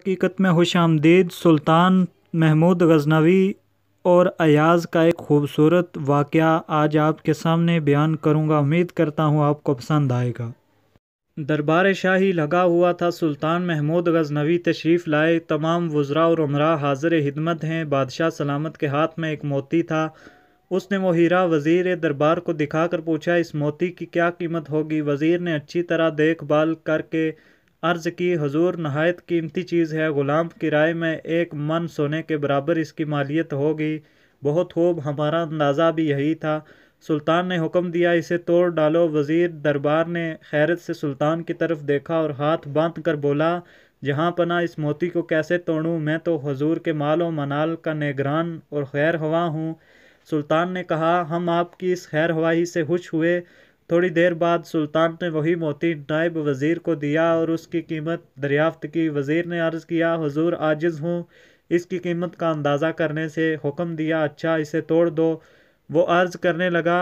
हकीकत में खुश आमदीद सुल्तान महमूद गजनवी और अयाज़ का एक ख़ूबसूरत वाक़ आज आपके सामने बयान करूँगा। उम्मीद करता हूँ आपको पसंद आएगा। दरबार शाही लगा हुआ था सुल्तान महमूद गजनवी। तशरीफ़ लाए तमाम वज़रा और उमरा। हाजिर हिदमत हैं। बादशाह सलामत के हाथ में एक मोती था। उसने वो वज़ीर दरबार को दिखाकर पूछा, इस मोती की क्या कीमत होगी? वज़ीर ने अच्छी तरह देखभाल करके अर्ज़ की हजूर नहायत कीमती चीज़ है। ग़ुलाम किराए में एक मन सोने के बराबर इसकी मालियत होगी। बहुत खूब, हमारा अंदाज़ा भी यही था। सुल्तान ने हुक्म दिया, इसे तोड़ डालो। वज़ीर दरबार ने खैरत से सुल्तान की तरफ़ देखा और हाथ बाँध कर बोला, जहाँ पना इस मोती को कैसे तोड़ूँ? मैं तो हजूर के माल मनाल का निगरान और खैर हवा हूँ। सुल्तान ने कहा, हम आपकी इस खैर हवाही से खुश हुए। थोड़ी देर बाद सुल्तान ने वही मोती नायब वज़ीर को दिया और उसकी कीमत दरियाफ्त की वज़ीर ने अर्ज़ किया, हजूर, आजिज़ हूँ। इसकी कीमत का अंदाज़ा करने से हुक्म दिया अच्छा इसे तोड़ दो। वो अर्ज़ करने लगा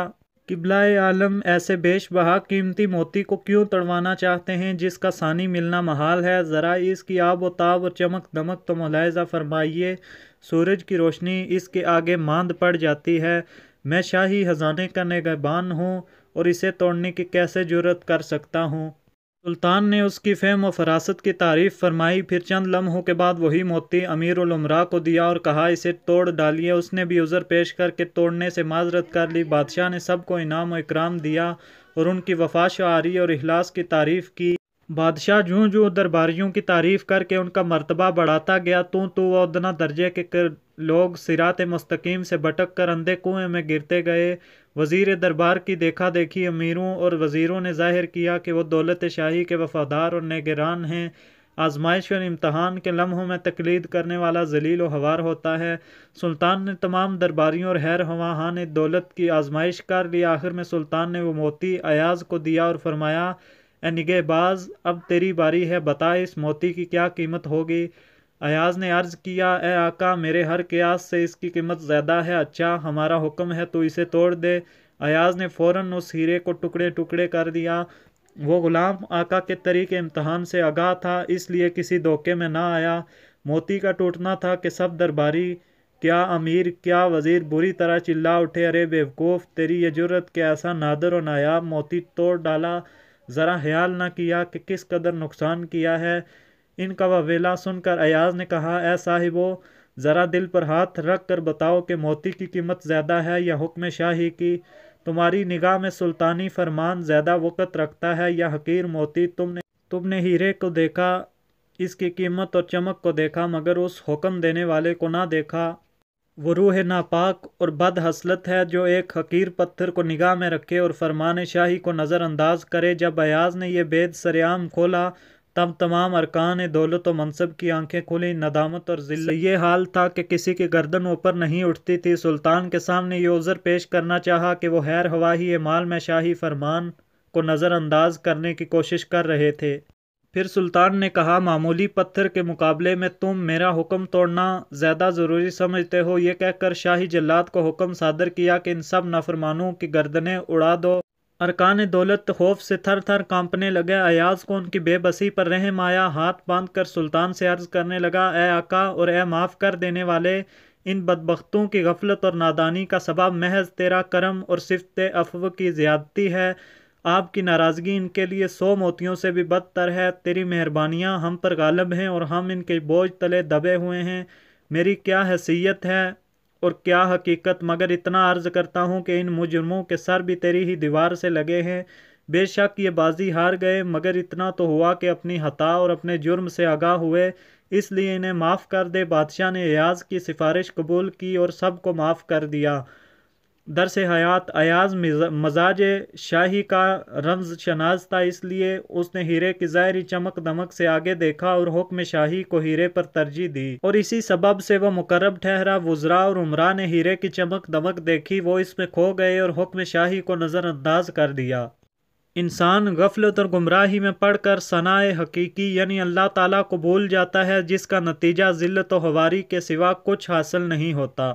किबला आलम, ऐसे बेश बहा कीमती मोती को क्यों तड़वाना चाहते हैं, जिसका सानी मिलना महाल है? ज़रा इसकी आब व ताब और चमक दमक तो मुलायजा फरमाइए। सूरज की रोशनी इसके आगे मांद पड़ जाती है। मैं शाही ख़जाने का निगहबान हूँ और इसे तोड़ने की कैसे ज़रूरत कर सकता हूँ? सुल्तान ने उसकी फेम व फरासत की तारीफ़ फरमाई, फिर चंद लम्हों के बाद वही मोती अमीर उमरा को दिया और कहा, इसे तोड़ डालिए। उसने भी उज़र पेश करके तोड़ने से माजरत कर ली। बादशाह ने सबको इनाम व इकराम दिया और उनकी वफा शारी और अखलास की तारीफ़ की। बादशाह जूँ जूँ दरबारियों की तारीफ़ करके उनका मरतबा बढ़ाता गया तू तो वह उदना दर्जे के कर लोग सिरात मुस्तकीम से भटक कर अंधे कुएँ में गिरते गए। वज़ीर दरबार की देखा देखी अमीरों और वज़ीरों ने ज़ाहिर किया कि वह दौलत शाही के वफादार और निगरान हैं। आजमाइश और इम्तहान के लम्हों में तकलीद करने वाला जलील हवार होता है। सुल्तान ने तमाम दरबारियों और हैर हवाहा ने दौलत की आजमाइश कर ली। आखिर में सुल्तान ने वो मोती अयाज़ को दिया और फरमाया निगहबाज, अब तेरी बारी है, बता इस मोती की क्या कीमत होगी। अयाज ने अर्ज़ किया ए आका, मेरे हर क्यास से इसकी कीमत ज़्यादा है। अच्छा हमारा हुक्म है तो इसे तोड़ दे। अयाज ने फ़ौर उस हीरे को टुकड़े टुकड़े कर दिया। वो ग़ुलाम आका के तरीके इम्तहान से आगाह था, इसलिए किसी धोखे में ना आया। मोती का टूटना था कि सब दरबारी, क्या अमीर, क्या वज़ीर बुरी तरह चिल्ला उठे? अरे बेवकूफ़, तेरी ये ज़रूरत के ऐसा नादर और नायाब मोती तोड़ डाला। ज़रा ख्याल न किया कि किस कदर नुकसान किया है। इनका ववेला सुनकर अयाज ने कहा ए साहिबो, ज़रा दिल पर हाथ रख कर बताओ कि मोती की कीमत ज़्यादा है या हुक्म शाही की? तुम्हारी निगाह में सुल्तानी फरमान ज़्यादा वक़्त रखता है या हकीर मोती तुमने तुमने हीरे को देखा, इसकी कीमत और चमक को देखा, मगर उस हुक्म देने वाले को ना देखा? वो रूह नापाक और बद हसलत है जो एक हकीर पत्थर को निगाह में रखे और फरमान शाही को नज़रअंदाज करे। जब अयाज ने यह बेद सरेआम खोला तब तमाम अरकान दौलत व मनसब की आँखें खुली। नदामत और ज़िले ये हाल था कि किसी की गर्दन ऊपर नहीं उठती थी। सुल्तान के सामने ये उज़र पेश करना चाहा कि वो हैर हवाही माल में शाही फरमान को नज़रअंदाज करने की कोशिश कर रहे थे। फिर सुल्तान ने कहा, मामूली पत्थर के मुकाबले में तुम मेरा हुक्म तोड़ना ज़्यादा ज़रूरी समझते हो। ये कहकर शाही जल्लाद को हुक्म सादर किया कि इन सब नफरमानों की गर्दनें उड़ा दो। अरकान दौलत खौफ से थर थर कांपने लगे। अयाज को उनकी बेबसी पर रहम आया। हाथ बाँध कर सुल्तान से अर्ज़ करने लगा, ए आका और ए माफ़ कर देने वाले, इन बदबख्तों की गफलत और नादानी का सबब महज तेरा करम और सिफत अफव की ज़्यादती है। आपकी नाराज़गी इनके लिए सौ मोतियों से भी बदतर है। तेरी मेहरबानियाँ हम पर गालब हैं और हम इनके बोझ तले दबे हुए हैं। मेरी क्या हैसियत है और क्या हकीकत? मगर इतना अर्ज़ करता हूँ कि इन मुजरमों के सर भी तेरी ही दीवार से लगे हैं। बेशक ये बाजी हार गए, मगर इतना तो हुआ कि अपनी हता और अपने जुर्म से आगाह हुए। इसलिए इन्हें माफ़ कर दे। बादशाह ने अयाज की सिफारिश कबूल की और सबको माफ़ कर दिया। दरस हयात अयाज मजाज शाही का रमज शनाज था, इसलिए उसने हीरे की ज़ाहरी चमक दमक से आगे देखा और हुक्म शाही को हीरे पर तरजीह दी। और इसी सबब से वह मुकरब ठहरा, वज़रा और उमरा ने हीरे की चमक दमक देखी, वो इसमें खो गए और हुक्म शाही को नज़रअंदाज कर दिया। इंसान गफलत और गुमराही में पढ़कर सनाए हकीकी, यानी अल्लाह ताला को भूल जाता है, जिसका नतीजा ज़िल्त हवारी के सिवा कुछ हासिल नहीं होता।